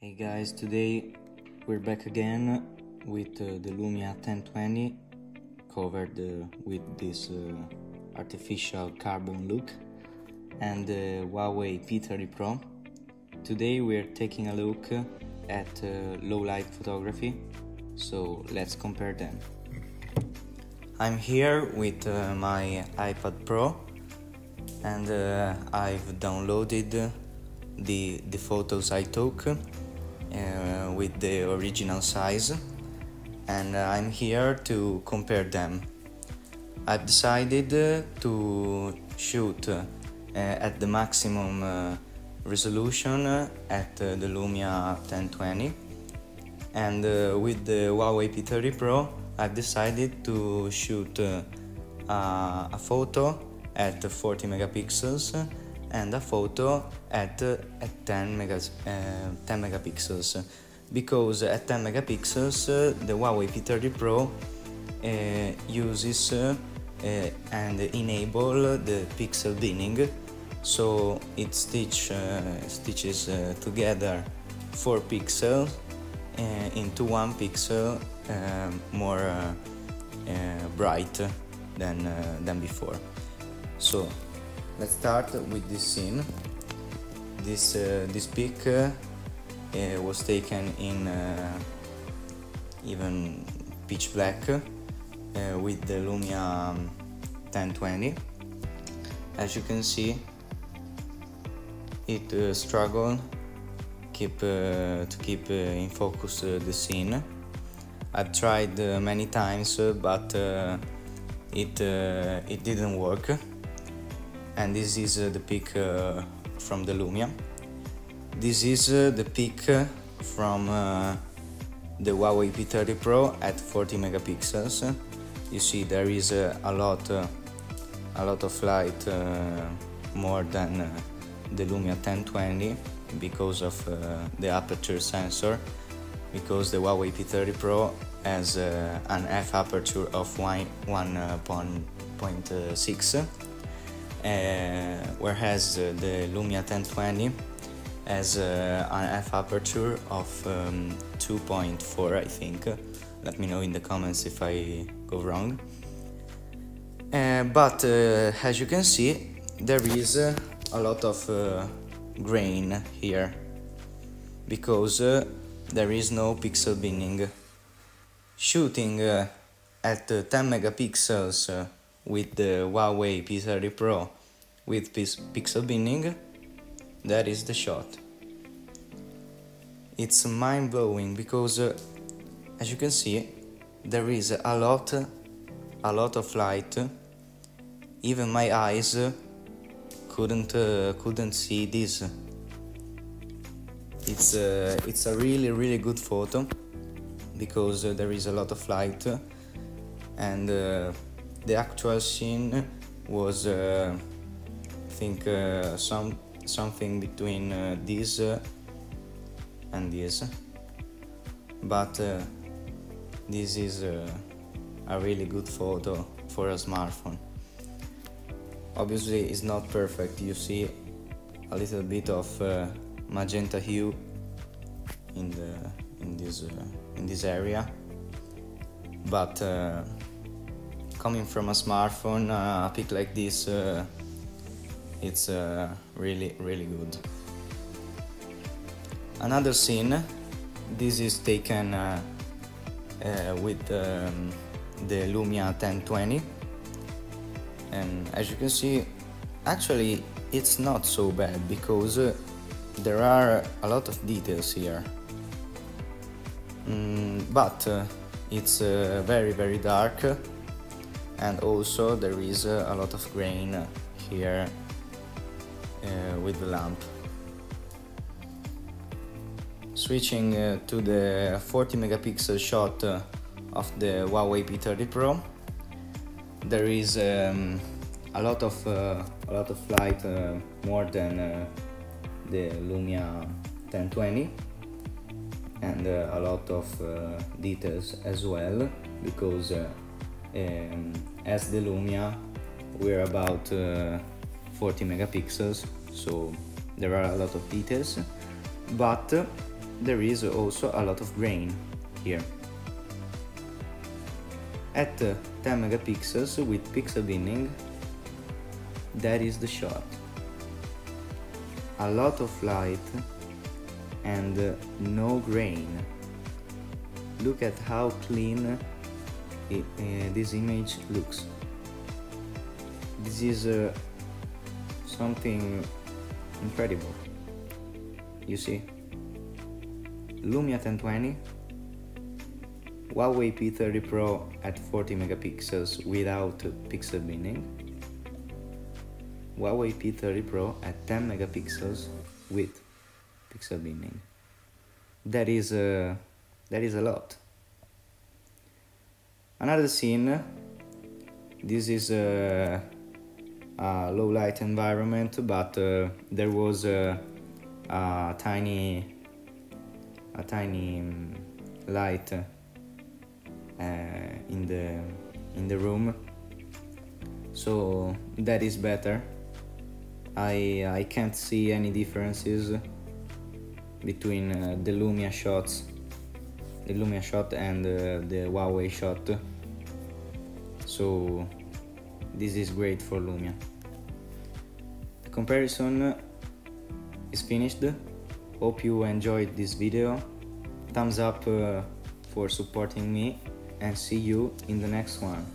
Hey guys, today we're back again with uh, the Lumia 1020 covered uh, with this uh, artificial carbon look and the Huawei P30 Pro. Today we're taking a look at uh, low light photography, so let's compare them. I'm here with uh, my iPad Pro and uh, I've downloaded the, the photos I took uh, with the original size and uh, I'm here to compare them. I've decided uh, to shoot at the maximum resolution at the Lumia 1020 and with the Huawei P30 Pro I've decided to shoot a photo at 40 megapixels and a photo at, at 10, megas, uh, 10 megapixels. Because at 10 megapixels the Huawei P30 Pro uh, uses uh, and enable the pixel binning so it stitch, stitches together 4 pixels into one pixel more bright than, than before. So let's start with this scene. This uh, this pic uh, was taken in uh, even pitch black uh, with the Lumia 1020 as you can see it uh, struggled keep uh, to keep in focus the scene. I've tried many times but it it didn't work and this is uh, the pic uh, from the Lumia. This is uh, the pic from the Huawei P30 Pro at 40 megapixels. You see there is a lot, a lot of light more than the Lumia 1020 because of the aperture sensor because the Huawei P30 Pro has uh, an f aperture of 1.6 uh, whereas uh, the Lumia 1020 has uh, an f aperture of um, 2.4 I think. Let me know in the comments if I go wrong. Uh, but uh, as you can see there is uh, a lot of grain here because there is no pixel binning shooting at 10 megapixels with the Huawei P30 Pro with pixel binning, that is the shot. It's mind blowing because uh, as you can see there is a lot a lot of light even my eyes couldn't uh, couldn't see this it's uh, it's a really really good photo because uh, there is a lot of light and uh, the actual scene was uh, I think uh, some something between uh, this uh, and this. But uh, this is uh, a really good photo for a smartphone. Obviously it's not perfect. You see a little bit of magenta hue in the in this in this area. But coming from a smartphone, uh, a pic like this, uh, it's uh, really, really good. Another scene, this is taken uh, uh, with um, the Lumia 1020, and as you can see, actually it's not so bad because uh, there are a lot of details here. Mm, but it's very, very dark and also there is a lot of grain here uh, with the lamp. Switching uh, to the 40 megapixel shot uh, of the Huawei P30 Pro, there is um, a lot of uh, a lot of light uh, more than the Lumia 1020 and a lot of details as well because um, as the Lumia we're about uh, 40 megapixels so there are a lot of details but there is also a lot of grain here. At 10 megapixels with pixel binning, that is the shot. A lot of light and no grain. Look at how clean it, uh, this image looks. This is uh, something incredible. You see? Lumia 1020, Huawei P30 Pro at 40 megapixels without pixel binning, Huawei P30 Pro at 10 megapixels with pixel binning. That is a, uh, that is a lot. Another scene. This is a, a low light environment, but uh, there was a, a tiny a tiny um, light uh, in the in the room so that is better I I can't see any differences between uh, the Lumia shots the Lumia shot and uh, the Huawei shot so this is great for Lumia the comparison is finished Hope you enjoyed this video. Thumbs up uh, for supporting me and see you in the next one.